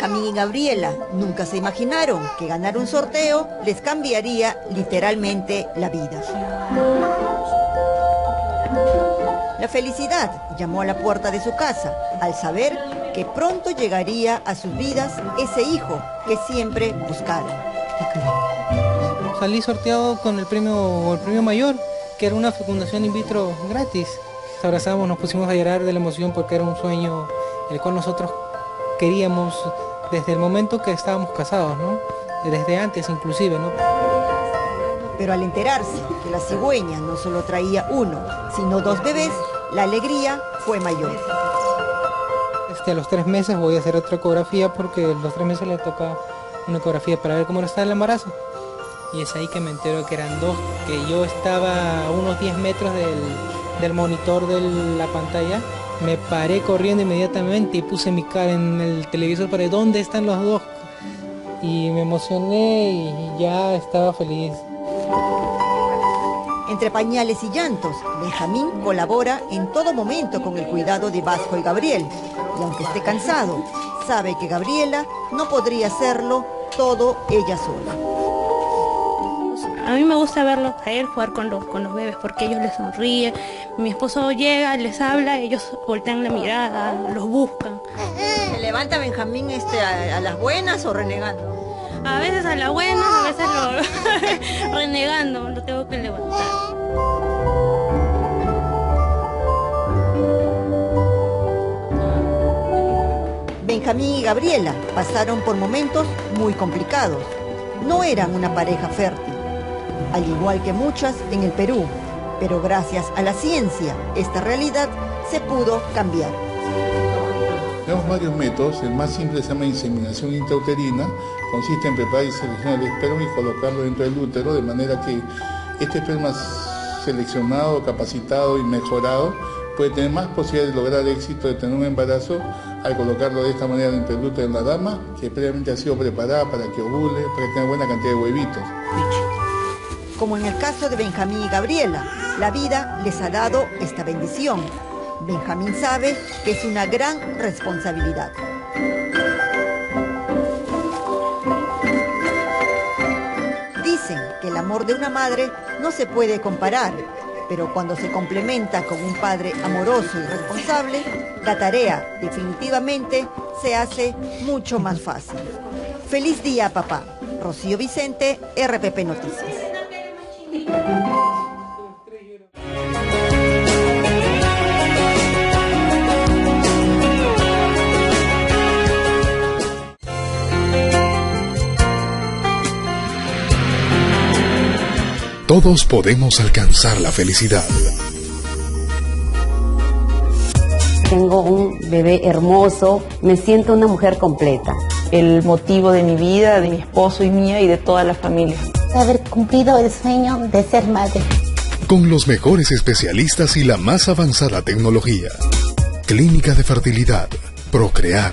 Benjamín y Gabriela nunca se imaginaron que ganar un sorteo les cambiaría literalmente la vida. La felicidad llamó a la puerta de su casa al saber que pronto llegaría a sus vidas ese hijo que siempre buscaron. Salí sorteado con el premio, el premio mayor, que era una fecundación in vitro gratis. Nos abrazamos, nos pusimos a llorar de la emoción porque era un sueño el cual nosotros queríamos desde el momento que estábamos casados, ¿no? Desde antes inclusive, ¿no? Pero al enterarse que la cigüeña no solo traía uno, sino dos bebés, la alegría fue mayor. Este, a los tres meses voy a hacer otra ecografía porque a los tres meses le toca una ecografía para ver cómo está el embarazo. Y es ahí que me entero que eran dos, que yo estaba a unos 10 metros del, del monitor de la pantalla me paré corriendo inmediatamente y puse mi cara en el televisor para ver dónde están los dos. Y me emocioné y ya estaba feliz. Entre pañales y llantos, Benjamín colabora en todo momento con el cuidado de Vasco y Gabriel. Y aunque esté cansado, sabe que Gabriela no podría hacerlo todo ella sola. A mí me gusta verlos a él jugar con los, con los bebés porque ellos les sonríen. Mi esposo llega, les habla, ellos voltean la mirada, los buscan. ¿Se levanta Benjamín este, a, las buenas o renegando? A veces a las buenas, a veces lo, renegando, lo tengo que levantar. Benjamín y Gabriela pasaron por momentos muy complicados. No eran una pareja fértil al igual que muchas en el Perú. Pero gracias a la ciencia, esta realidad se pudo cambiar. Tenemos varios métodos, el más simple se llama inseminación intrauterina, consiste en preparar y seleccionar el esperma y colocarlo dentro del útero de manera que este esperma seleccionado, capacitado y mejorado puede tener más posibilidades de lograr éxito de tener un embarazo al colocarlo de esta manera dentro del útero de la dama que previamente ha sido preparada para que ovule, para que tenga buena cantidad de huevitos como en el caso de Benjamín y Gabriela. La vida les ha dado esta bendición. Benjamín sabe que es una gran responsabilidad. Dicen que el amor de una madre no se puede comparar, pero cuando se complementa con un padre amoroso y responsable, la tarea definitivamente se hace mucho más fácil. Feliz día, papá. Rocío Vicente, RPP Noticias. Todos podemos alcanzar la felicidad. Tengo un bebé hermoso, me siento una mujer completa. El motivo de mi vida, de mi esposo y mía y de toda la familia. Haber cumplido el sueño de ser madre. Con los mejores especialistas y la más avanzada tecnología. Clínica de fertilidad. Procrear